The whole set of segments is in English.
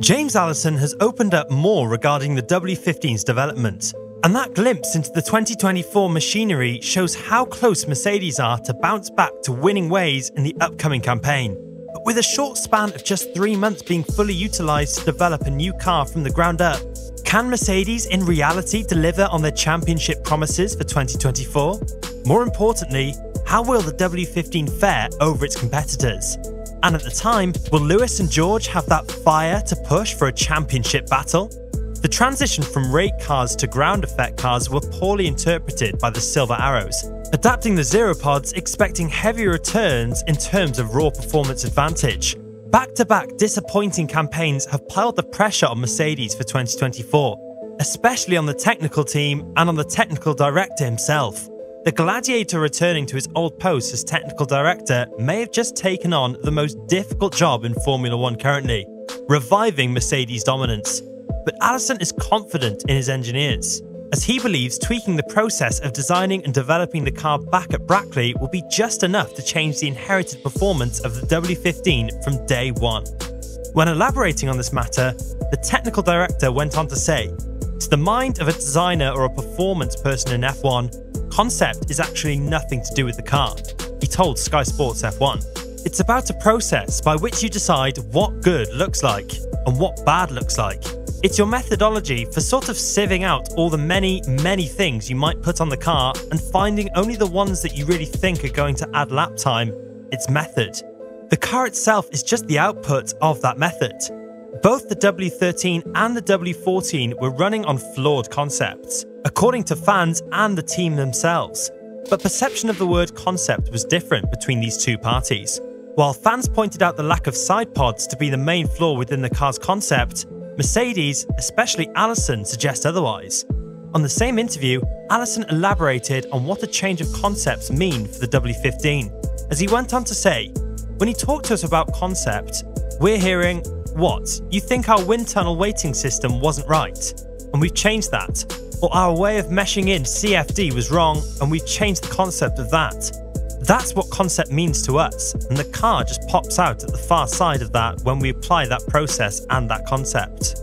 James Allison has opened up more regarding the W15's development, and that glimpse into the 2024 machinery shows how close Mercedes are to bounce back to winning ways in the upcoming campaign. But with a short span of just three months being fully utilised to develop a new car from the ground up, can Mercedes in reality deliver on their championship promises for 2024? More importantly, how will the W15 fare over its competitors? And at the time, will Lewis and George have that fire to push for a championship battle? The transition from rake cars to ground effect cars were poorly interpreted by the Silver Arrows, adapting the Zero Pods expecting heavier returns in terms of raw performance advantage. Back to back disappointing campaigns have piled the pressure on Mercedes for 2024, especially on the technical team and on the technical director himself. The gladiator returning to his old post as technical director may have just taken on the most difficult job in Formula One currently, reviving Mercedes' dominance. But Allison is confident in his engineers, as he believes tweaking the process of designing and developing the car back at Brackley will be just enough to change the inherited performance of the W15 from day one. When elaborating on this matter, the technical director went on to say, To the mind of a designer or a performance person in F1, concept is actually nothing to do with the car, he told Sky Sports F1. It's about a process by which you decide what good looks like and what bad looks like. It's your methodology for sort of sieving out all the many, many things you might put on the car and finding only the ones that you really think are going to add lap time. It's method. The car itself is just the output of that method. Both the W13 and the W14 were running on flawed concepts, according to fans and the team themselves. But perception of the word concept was different between these two parties. While fans pointed out the lack of side pods to be the main flaw within the car's concept, Mercedes, especially Allison, suggest otherwise. On the same interview, Allison elaborated on what a change of concepts mean for the W15, as he went on to say, When he talked to us about concept, we're hearing what? You think our wind tunnel weighting system wasn't right? And we've changed that. Or our way of meshing in CFD was wrong and we've changed the concept of that. That's what concept means to us, and the car just pops out at the far side of that when we apply that process and that concept.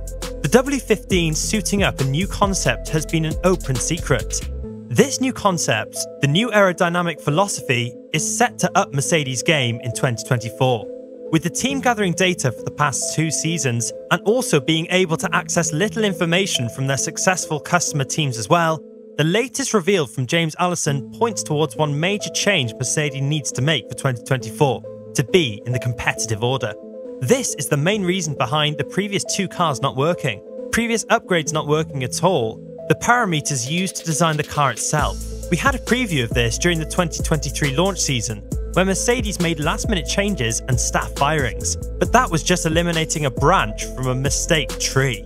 The W15 suiting up a new concept has been an open secret. This new concept, the new aerodynamic philosophy, is set to up Mercedes' game in 2024 with the team gathering data for the past two seasons and also being able to access little information from their successful customer teams as well, the latest reveal from James Allison points towards one major change Mercedes needs to make for 2024 to be in the competitive order. This is the main reason behind the previous two cars not working, previous upgrades not working at all, the parameters used to design the car itself. We had a preview of this during the 2023 launch season, where Mercedes made last minute changes and staff firings, but that was just eliminating a branch from a mistake tree.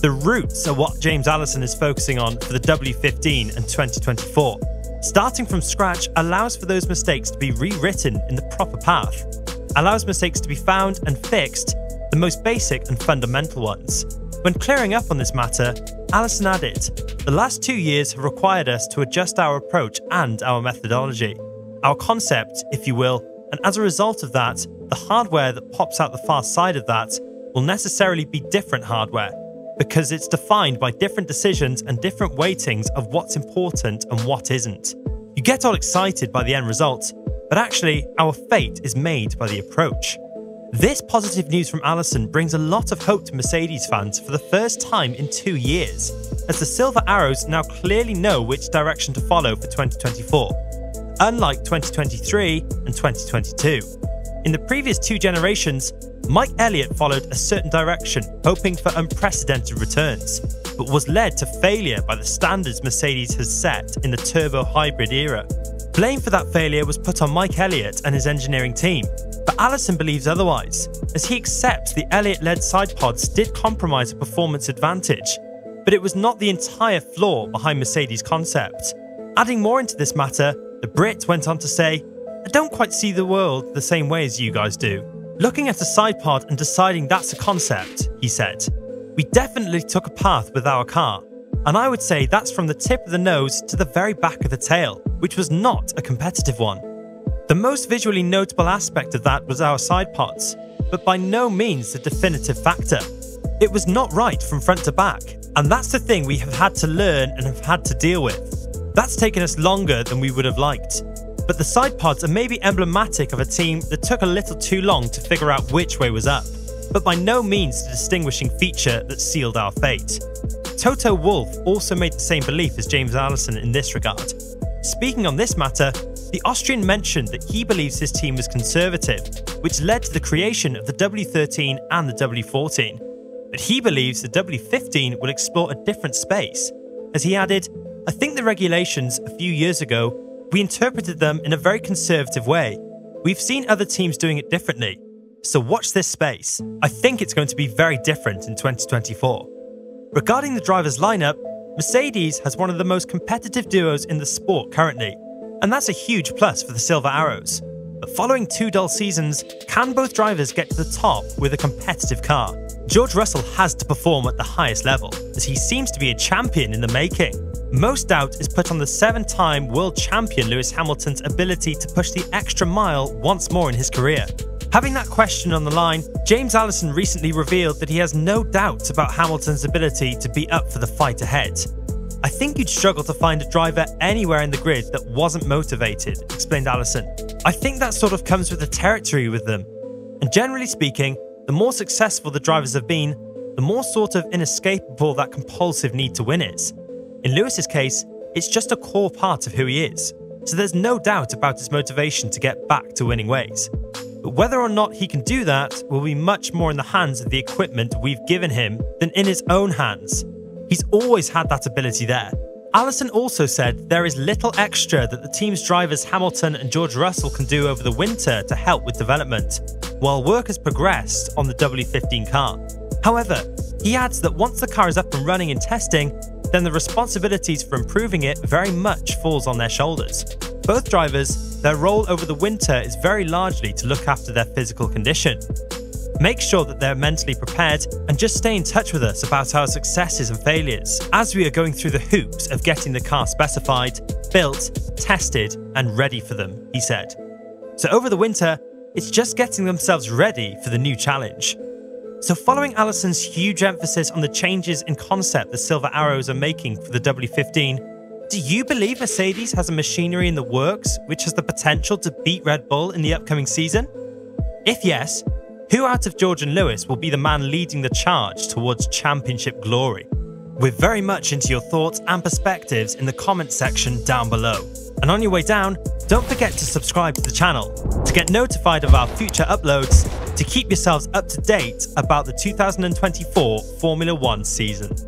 The roots are what James Allison is focusing on for the W15 and 2024. Starting from scratch allows for those mistakes to be rewritten in the proper path, allows mistakes to be found and fixed, the most basic and fundamental ones. When clearing up on this matter, Allison added, The last two years have required us to adjust our approach and our methodology our concept, if you will, and as a result of that, the hardware that pops out the far side of that will necessarily be different hardware because it's defined by different decisions and different weightings of what's important and what isn't. You get all excited by the end result, but actually, our fate is made by the approach. This positive news from Allison brings a lot of hope to Mercedes fans for the first time in two years, as the Silver Arrows now clearly know which direction to follow for 2024 unlike 2023 and 2022. In the previous two generations, Mike Elliott followed a certain direction, hoping for unprecedented returns, but was led to failure by the standards Mercedes has set in the turbo hybrid era. Blame for that failure was put on Mike Elliott and his engineering team, but Allison believes otherwise, as he accepts the Elliott led side pods did compromise a performance advantage, but it was not the entire flaw behind Mercedes' concept. Adding more into this matter, the Brit went on to say, I don't quite see the world the same way as you guys do. Looking at a side pod and deciding that's a concept, he said. We definitely took a path with our car, and I would say that's from the tip of the nose to the very back of the tail, which was not a competitive one. The most visually notable aspect of that was our side pods, but by no means the definitive factor. It was not right from front to back, and that's the thing we have had to learn and have had to deal with. That's taken us longer than we would have liked. But the side pods are maybe emblematic of a team that took a little too long to figure out which way was up, but by no means the distinguishing feature that sealed our fate. Toto Wolff also made the same belief as James Allison in this regard. Speaking on this matter, the Austrian mentioned that he believes his team was conservative, which led to the creation of the W13 and the W14. But he believes the W15 will explore a different space. As he added, I think the regulations a few years ago, we interpreted them in a very conservative way. We've seen other teams doing it differently. So watch this space. I think it's going to be very different in 2024. Regarding the drivers' lineup, Mercedes has one of the most competitive duos in the sport currently, and that's a huge plus for the Silver Arrows. But following two dull seasons, can both drivers get to the top with a competitive car? George Russell has to perform at the highest level, as he seems to be a champion in the making. Most doubt is put on the seven time world champion Lewis Hamilton's ability to push the extra mile once more in his career. Having that question on the line, James Allison recently revealed that he has no doubt about Hamilton's ability to be up for the fight ahead. I think you'd struggle to find a driver anywhere in the grid that wasn't motivated, explained Allison. I think that sort of comes with the territory with them. And generally speaking, the more successful the drivers have been, the more sort of inescapable that compulsive need to win is. In Lewis's case, it's just a core part of who he is, so there's no doubt about his motivation to get back to winning ways. But whether or not he can do that will be much more in the hands of the equipment we've given him than in his own hands. He's always had that ability there. Allison also said there is little extra that the team's drivers Hamilton and George Russell can do over the winter to help with development, while work has progressed on the W15 car. However, he adds that once the car is up and running in testing, then the responsibilities for improving it very much falls on their shoulders. Both drivers, their role over the winter is very largely to look after their physical condition. Make sure that they're mentally prepared and just stay in touch with us about our successes and failures as we are going through the hoops of getting the car specified, built, tested, and ready for them, he said. So over the winter, it's just getting themselves ready for the new challenge. So, following Allison's huge emphasis on the changes in concept the Silver Arrows are making for the W15, do you believe Mercedes has a machinery in the works which has the potential to beat Red Bull in the upcoming season? If yes, who out of George and Lewis will be the man leading the charge towards championship glory? We're very much into your thoughts and perspectives in the comments section down below. And on your way down, don't forget to subscribe to the channel to get notified of our future uploads to keep yourselves up to date about the 2024 Formula One season.